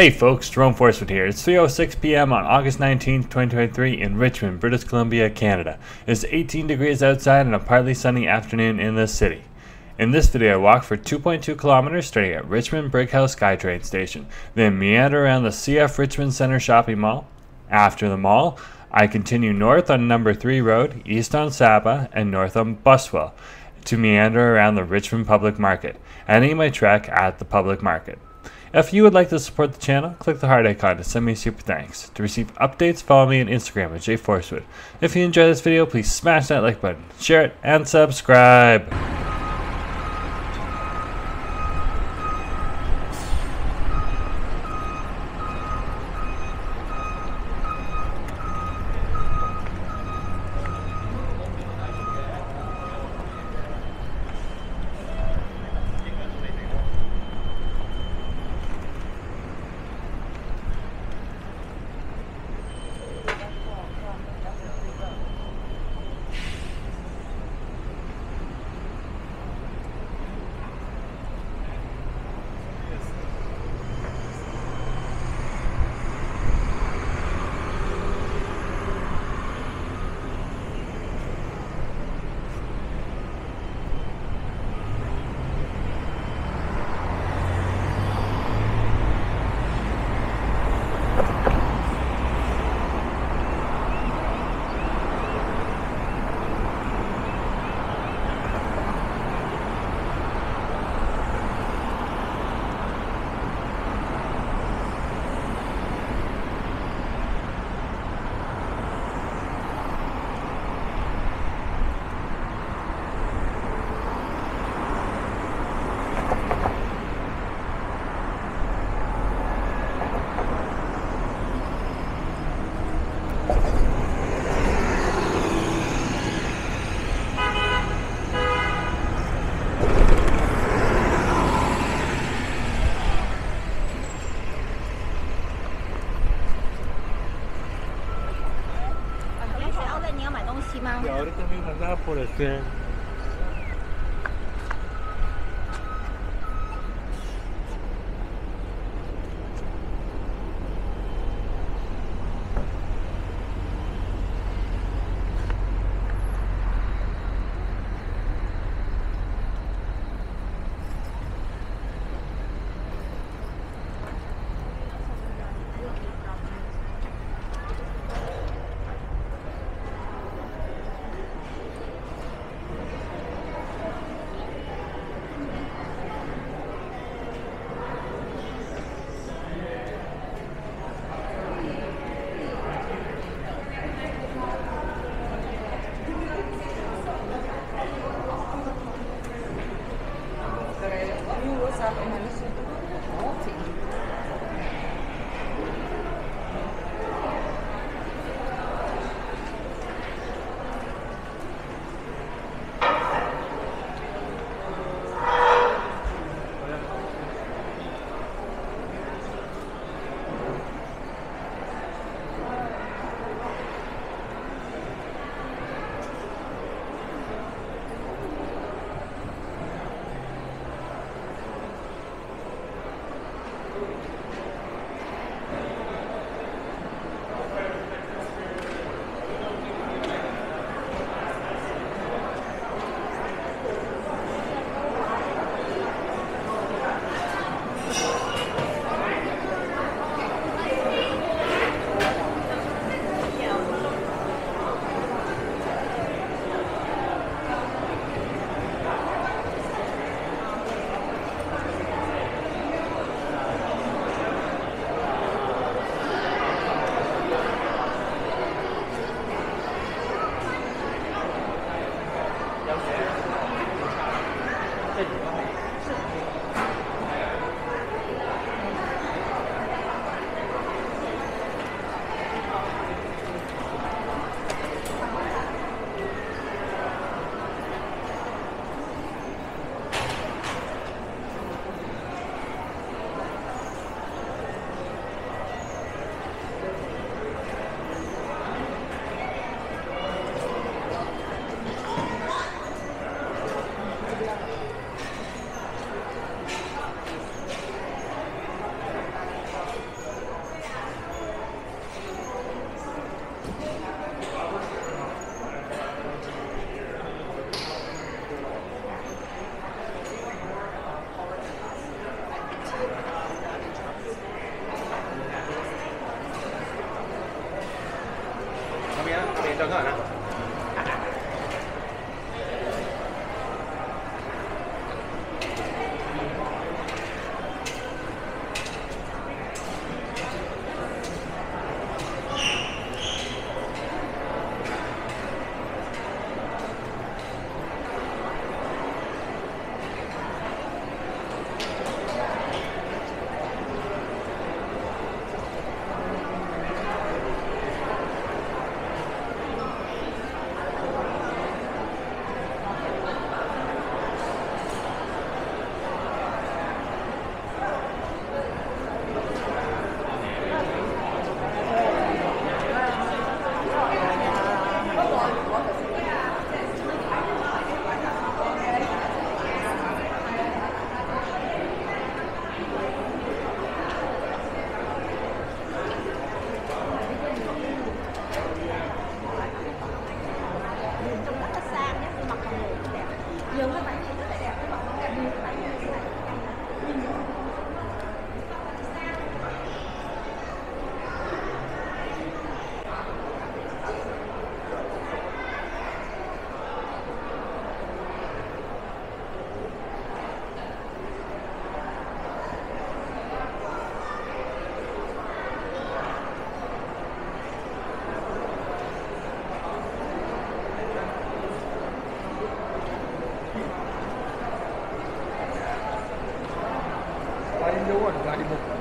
Hey folks, Jerome Forestwood here. It's 3.06 p.m. on August 19th, 2023 in Richmond, British Columbia, Canada. It's 18 degrees outside and a partly sunny afternoon in the city. In this video I walk for 2.2 kilometers starting at Richmond Brighouse SkyTrain Station, then meander around the CF Richmond Center Shopping Mall. After the mall, I continue north on number 3 road, east on Saba, and north on Buswell to meander around the Richmond Public Market, ending my trek at the public market. If you would like to support the channel, click the heart icon to send me super thanks. To receive updates, follow me on Instagram at jforestwood. If you enjoyed this video, please smash that like button, share it, and subscribe. これっ。Guardi due vuoi, guardi due.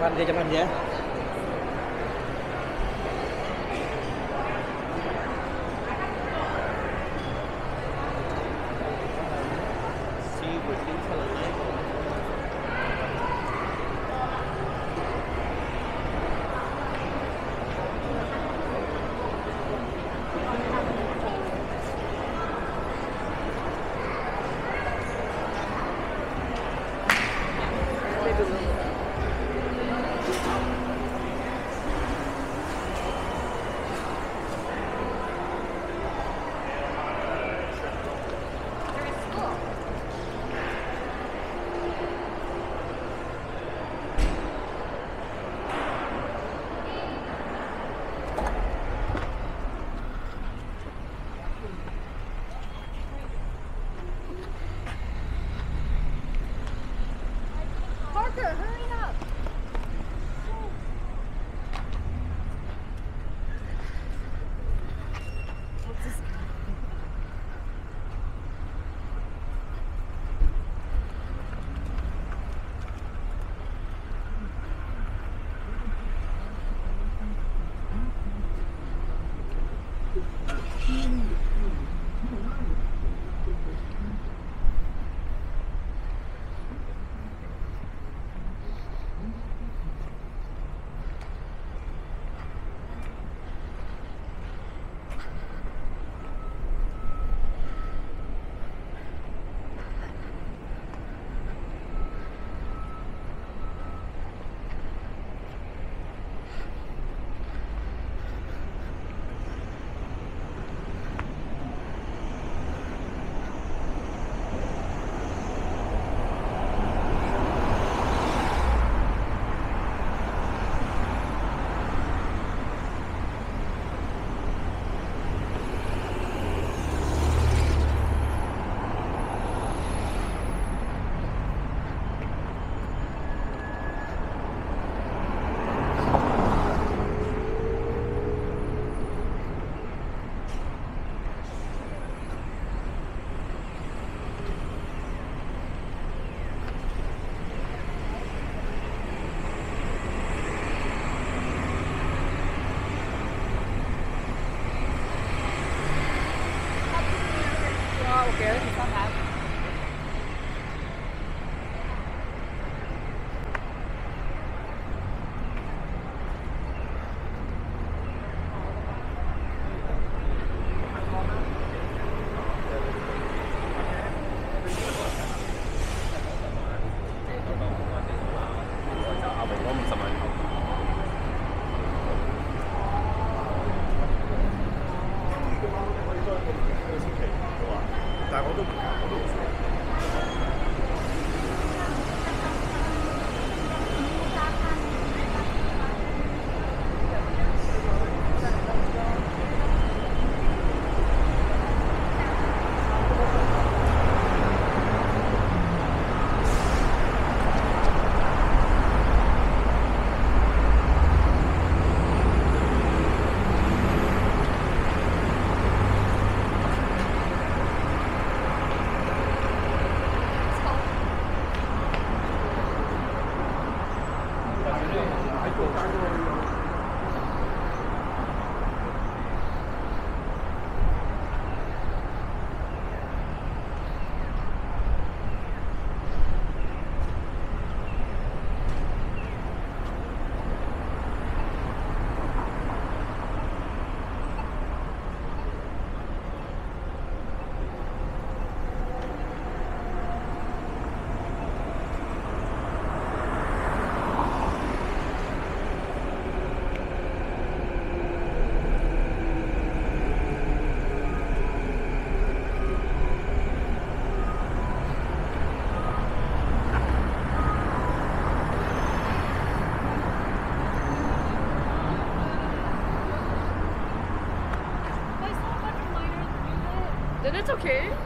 kan dia zaman ya. It's okay.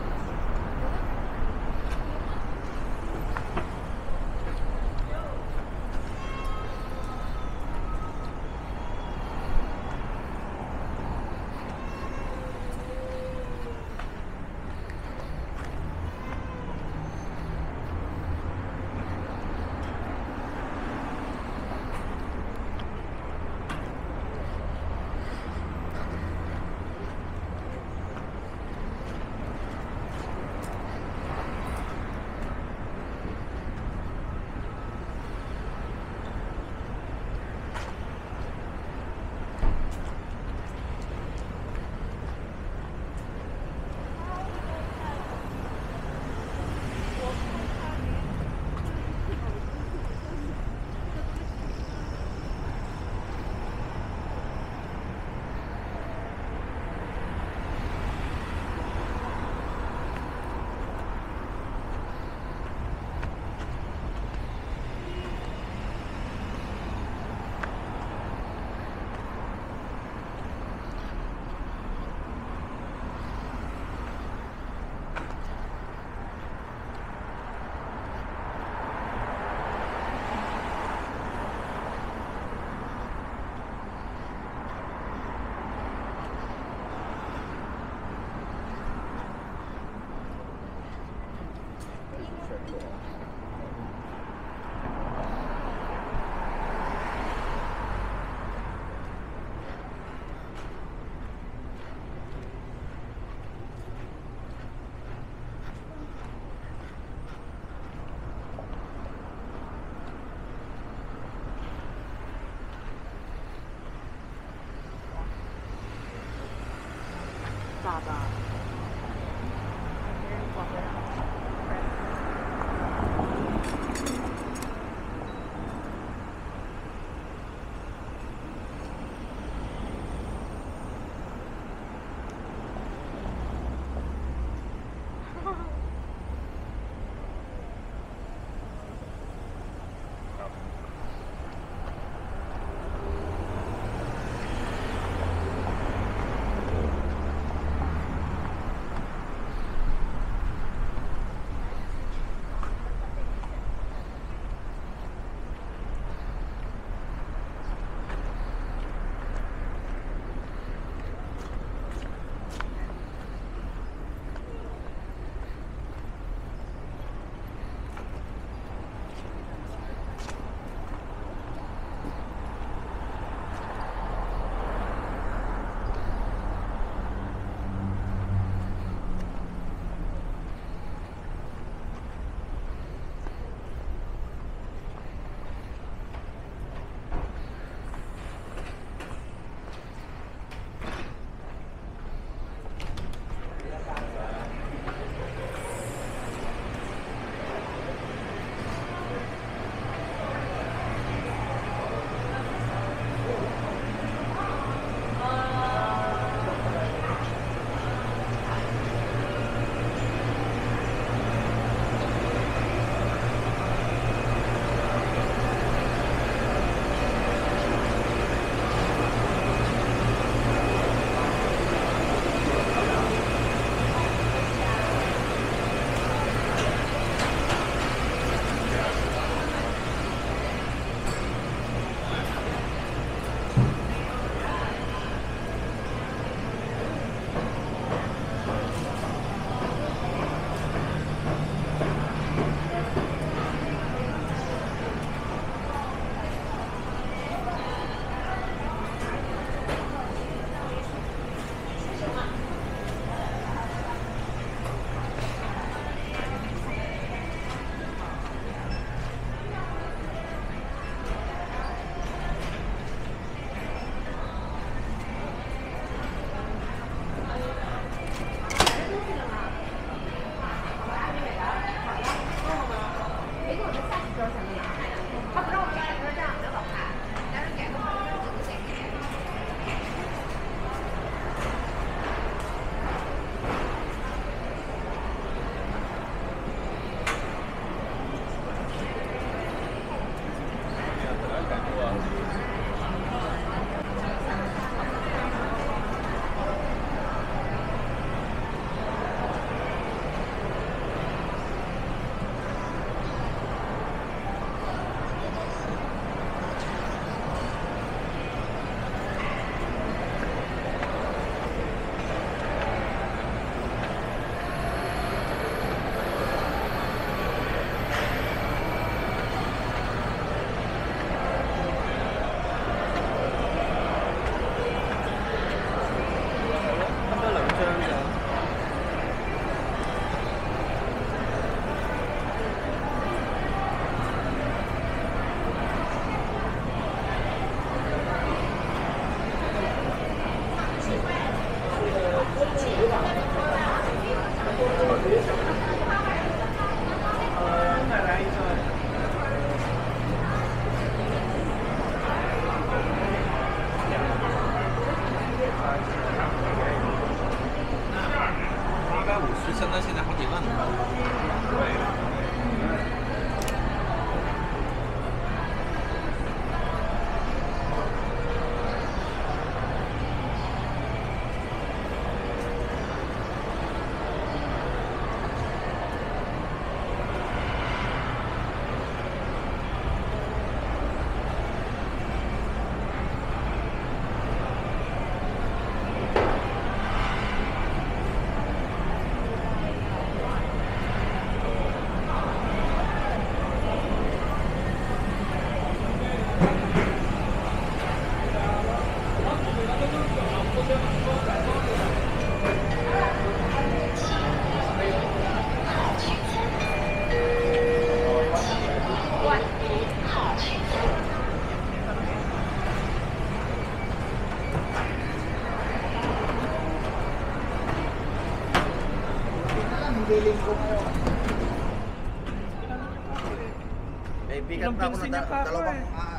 May bigat pa ako na dalawang ah,